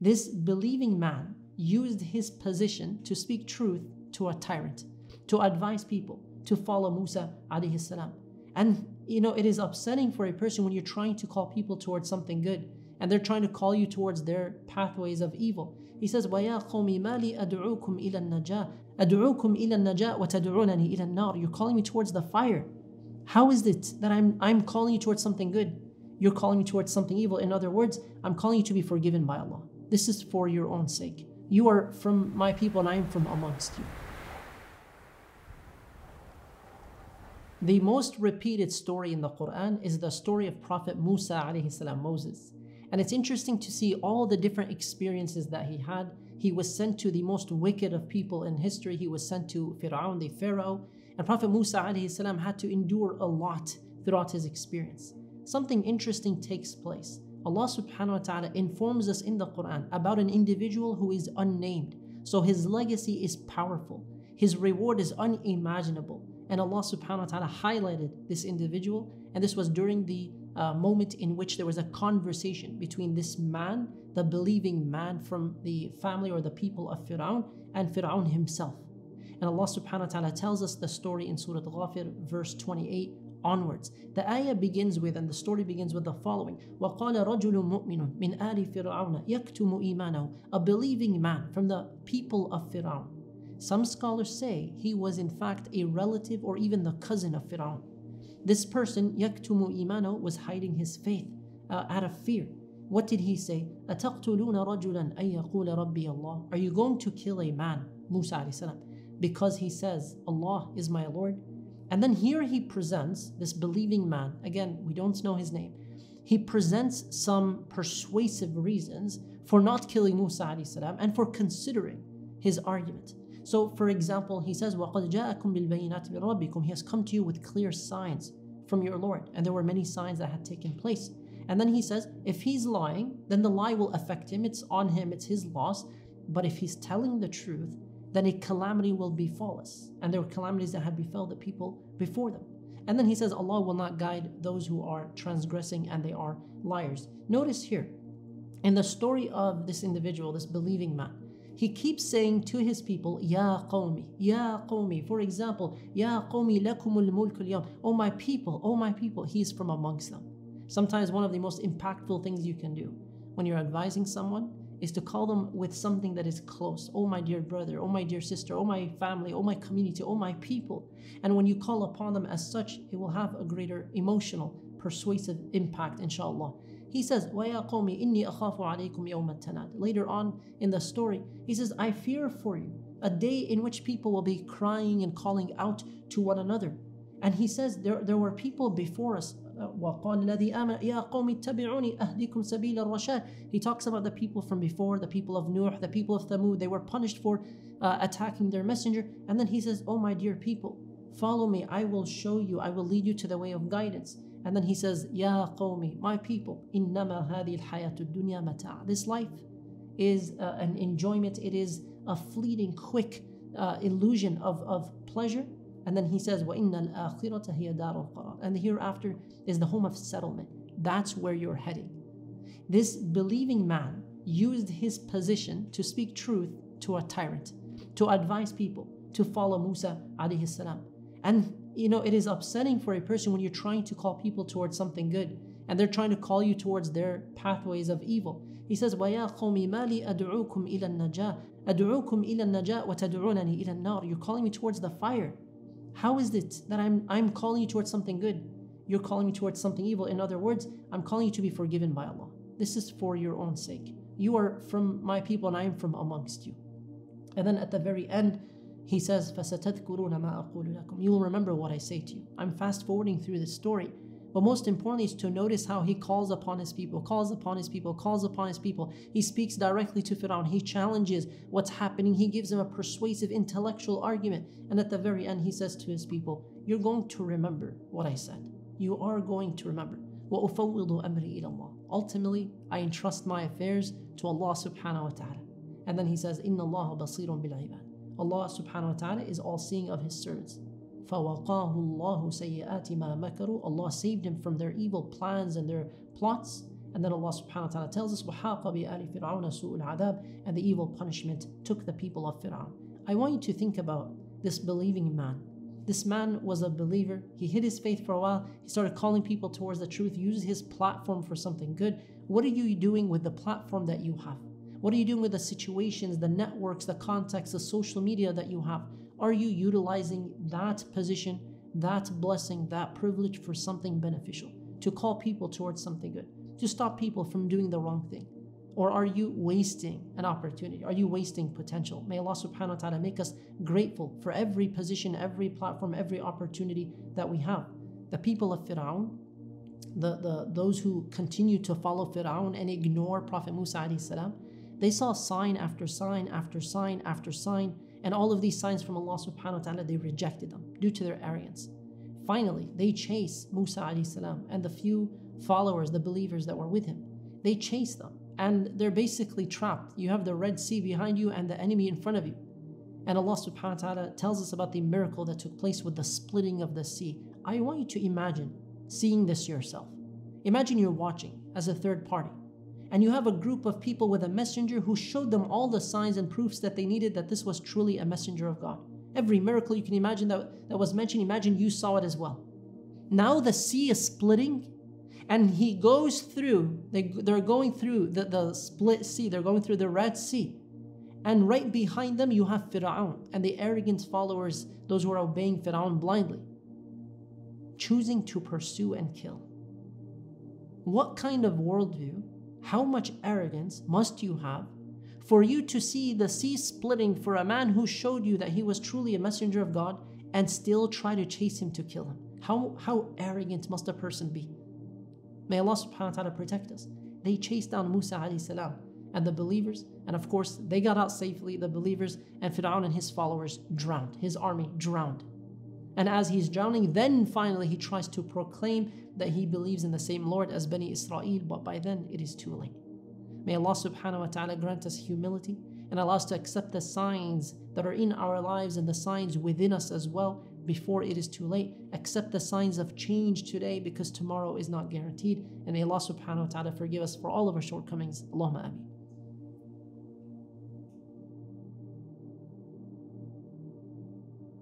This believing man used his position to speak truth to a tyrant, to advise people to follow Musa alayhi salam. And you know, it is upsetting for a person when you're trying to call people towards something good and they're trying to call you towards their pathways of evil. He says, وَيَا قَوْمِ مَا لِي أَدْعُوكُمْ إِلَى النَّجَاةِ أَدْعُوكُمْ إِلَى النَّجَاةِ وَتَدْعُونَنِي إِلَى النَّارِ You're calling me towards the fire. How is it that I'm, I'm calling you towards something good? You're calling me towards something evil. In other words, I'm calling you to be forgiven by Allah. This is for your own sake. You are from my people and I am from amongst you. The most repeated story in the Quran is the story of Prophet Musa alayhi salam, Moses. And it's interesting to see all the different experiences that he had. He was sent to the most wicked of people in history. He was sent to Fir'aun, the Pharaoh. And Prophet Musa alayhi salam had to endure a lot throughout his experience. Something interesting takes place. Allah subhanahu wa ta'ala informs us in the Quran about an individual who is unnamed. So his legacy is powerful. His reward is unimaginable. And Allah subhanahu wa ta'ala highlighted this individual, and this was during the uh, moment in which there was a conversation between this man, the believing man from the family or the people of Fir'aun, and Fir'aun himself. And Allah subhanahu wa ta'ala tells us the story in Surah Ghafir, verse 28 onwards. The ayah begins with, and the story begins with the following وَقَالَ رَجُلٌ مُؤْمِنٌ مِنْ آلِ فِرْعَوْنَ يَكْتُمُ إِيمَانَهُ A believing man from the people of Fir'aun some scholars say he was in fact a relative or even the cousin of Fir'aun. This person, yaktumu imano, was hiding his faith uh, out of fear. What did he say? أَتَقْتُلُونَ رَجُلًا أَن يَقُولَ رَبِّي اللَّهِ Are you going to kill a man, Musa salam, because he says, Allah is my Lord? And then here he presents this believing man. Again, we don't know his name. He presents some persuasive reasons for not killing Musa salam and for considering his argument. So, for example, he says, وَقَدْ جَاءَكُمْ بِالْبَيِّنَاتِ مِنْ رَبِّكُمْ He has come to you with clear signs from your Lord. And there were many signs that had taken place. And then he says, if he's lying, then the lie will affect him. It's on him, it's his loss. But if he's telling the truth, then a calamity will befall us. And there were calamities that had befell the people before them. And then he says, Allah will not guide those who are transgressing and they are liars. Notice here, in the story of this individual, this believing man, he keeps saying to his people, Ya qawmi, Ya qawmi. For example, Ya qawmi lakumul mulk al Oh my people, oh my people. He's from amongst them. Sometimes one of the most impactful things you can do when you're advising someone is to call them with something that is close. Oh, my dear brother, oh, my dear sister, oh, my family, oh, my community, oh, my people. And when you call upon them as such, it will have a greater emotional, persuasive impact, inshallah. He says, وَيَا قَوْمِ إِنِّي أَخَافُ عَلَيْكُمْ يَوْمَ التَّنَادِ Later on in the story, he says, I fear for you a day in which people will be crying and calling out to one another. And he says, there, there were people before us. وقال الذي آمن يا قوم اتبعوني أهدكم سبيل الرشاد He talks about the people from before, the people of Nuh, the people of Thamud. They were punished for uh, attacking their messenger. And then he says, Oh my dear people, follow me. I will show you. I will lead you to the way of guidance. And then he says, Ya qawmi, my people, innama hadi al dunya mata. This life is uh, an enjoyment, it is a fleeting, quick uh, illusion of, of pleasure. And then he says, وَإِنَّ الْآخِرَةَ هِيَ دَارُ الْقَرَارِ And the hereafter is the home of settlement. That's where you're heading. This believing man used his position to speak truth to a tyrant, to advise people to follow Musa alayhi salam. And you know, it is upsetting for a person when you're trying to call people towards something good and they're trying to call you towards their pathways of evil. He says, وَيَا قَوْمِ مَا لِي أَدْعُوكُمْ إِلَى النَّجَاةِ أَدْعُوكُمْ إِلَى النَّجَاةِ وَتَدْعُونَنِي إِلَى النَّارِ You're calling me towards the fire. how is it that I'm, I'm calling you towards something good? You're calling me towards something evil. In other words, I'm calling you to be forgiven by Allah. This is for your own sake. You are from my people and I am from amongst you. And then at the very end, he says, You will remember what I say to you. I'm fast forwarding through this story but most importantly is to notice how he calls upon his people, calls upon his people, calls upon his people. He speaks directly to Fir'aun. He challenges what's happening. He gives him a persuasive intellectual argument. And at the very end, he says to his people, You're going to remember what I said. You are going to remember. Ultimately, I entrust my affairs to Allah subhanahu wa ta'ala. And then he says, Inna Allah basirun bil. Allah subhanahu wa ta'ala is all seeing of his servants. فَوَقَاهُ اللَّهُ سَيِّئَاتِ مَا مَكَرُوا Allah saved him from their evil plans and their plots. And then Allah subhanahu wa ta'ala tells us, وَحَاقَ بِآلِ فِرْعَوْنَ سُوءُ الْعَذَابِ And the evil punishment took the people of Fir'aun. I want you to think about this believing man. This man was a believer. He hid his faith for a while. He started calling people towards the truth, used his platform for something good. What are you doing with the platform that you have? What are you doing with the situations, the networks, the contacts, the social media that you have? Are you utilizing that position, that blessing, that privilege for something beneficial? To call people towards something good, to stop people from doing the wrong thing? Or are you wasting an opportunity? Are you wasting potential? May Allah subhanahu wa ta'ala make us grateful for every position, every platform, every opportunity that we have. The people of Fir'aun, the, the those who continue to follow Fir'aun and ignore Prophet Musa salam, they saw sign after sign after sign after sign, and all of these signs from Allah subhanahu wa ta'ala, they rejected them due to their arrogance. Finally, they chase Musa salam and the few followers, the believers that were with him. They chase them and they're basically trapped. You have the Red Sea behind you and the enemy in front of you. And Allah subhanahu wa ta'ala tells us about the miracle that took place with the splitting of the sea. I want you to imagine seeing this yourself. Imagine you're watching as a third party, and you have a group of people with a messenger who showed them all the signs and proofs that they needed that this was truly a messenger of God. Every miracle you can imagine that, that was mentioned, imagine you saw it as well. Now the sea is splitting and he goes through, they, they're going through the, the split sea, they're going through the Red Sea. And right behind them, you have Fir'aun and the arrogant followers, those who are obeying Fir'aun blindly, choosing to pursue and kill. What kind of worldview, how much arrogance must you have for you to see the sea splitting for a man who showed you that he was truly a messenger of God and still try to chase him to kill him? How, how arrogant must a person be? May Allah subhanahu wa ta'ala protect us. They chased down Musa alayhi salam and the believers, and of course, they got out safely, the believers, and Fir'aun and his followers drowned. His army drowned. And as he's drowning, then finally he tries to proclaim that he believes in the same Lord as Bani Israel, but by then it is too late. May Allah subhanahu wa ta'ala grant us humility and allow us to accept the signs that are in our lives and the signs within us as well before it is too late. Accept the signs of change today because tomorrow is not guaranteed. And may Allah subhanahu wa ta'ala forgive us for all of our shortcomings. Allahumma ameen.